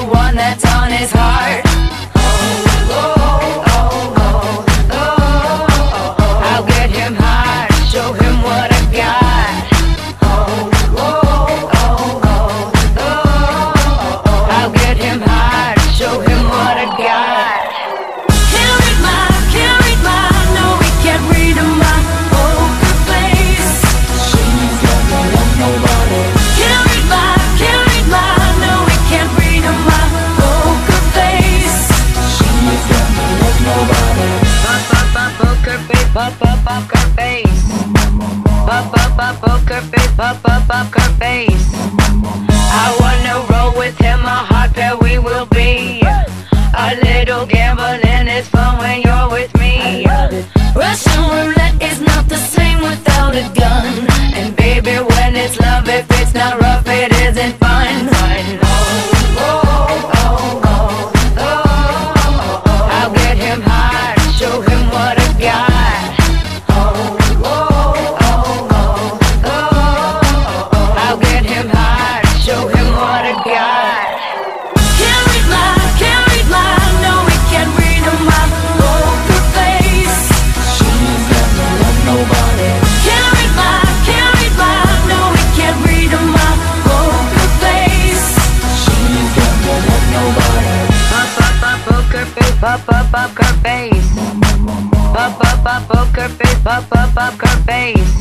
the one that's on his heart. A little gambling pop her face.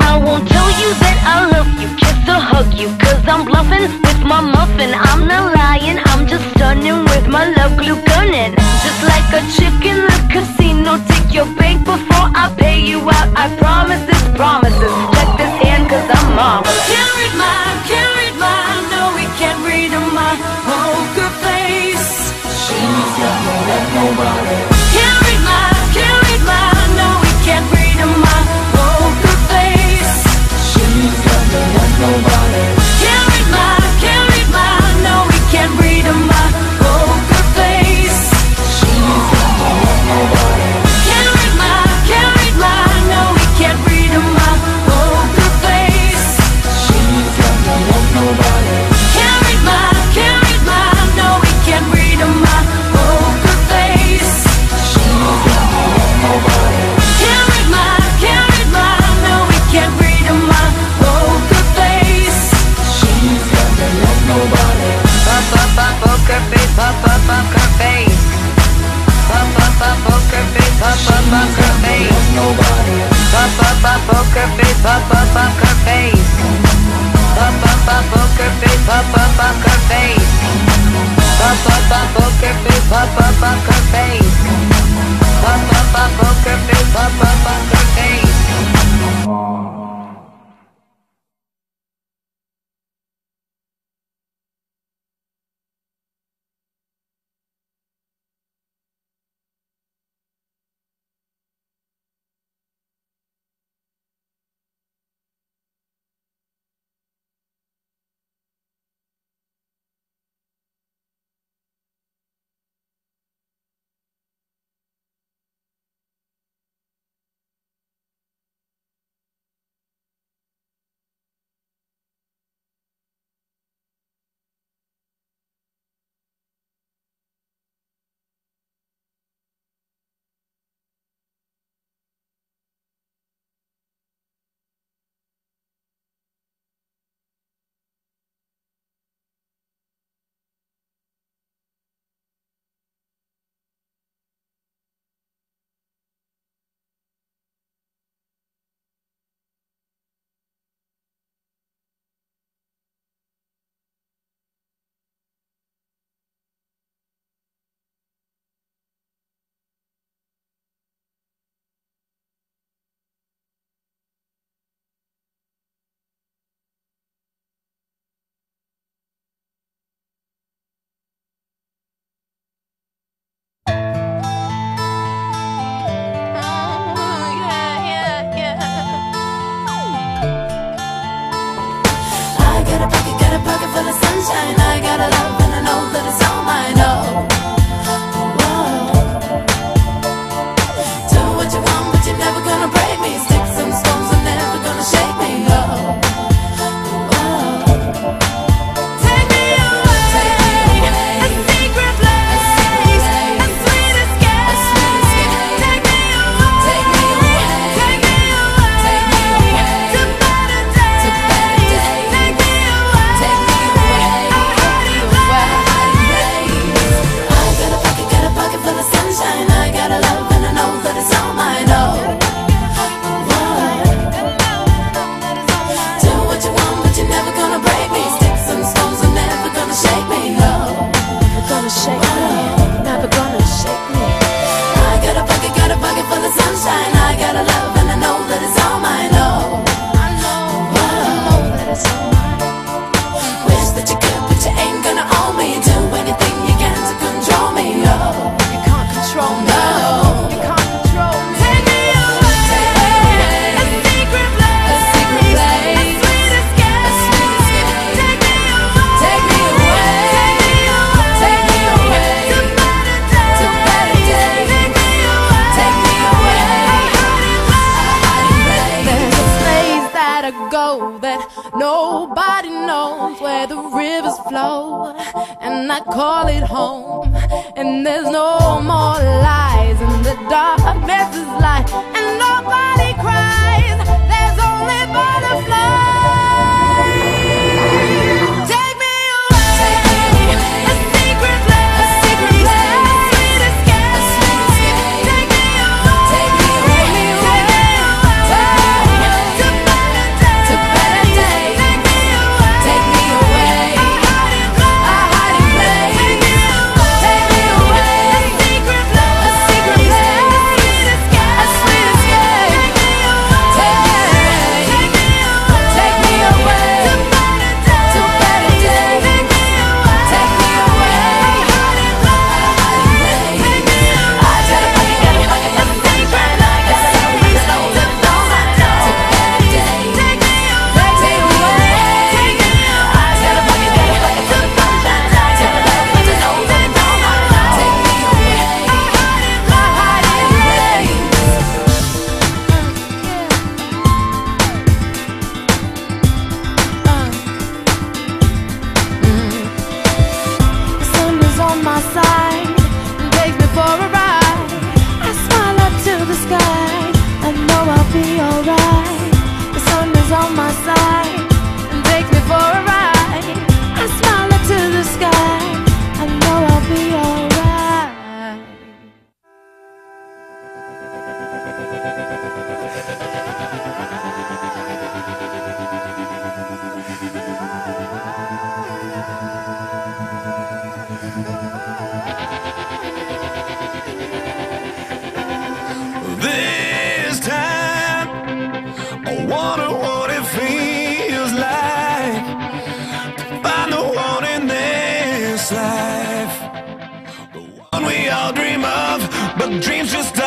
I won't tell you that I love you, kiss or hug you, cause I'm bluffing with my muffin. I'm not lying, I'm just stunning with my love glue gunning. Just like a chick in the casino, take your bank before I pay you out. I promise this promises. Check this hand, cause I'm marvelous. Carried my, carried my, no, we can't read poker face. She's got more than nobody up, poker face, pop up, up her face. Pop up, up, poker face, pop up, up her face. Pop up, up, poker face, pop up, up her face. Pop up, up, poker face, pop up. low and I call it home. And there's no more lies, and the darkness is light. This time, I wonder what it feels like to find the one in this life, the one we all dream of, but dreams just.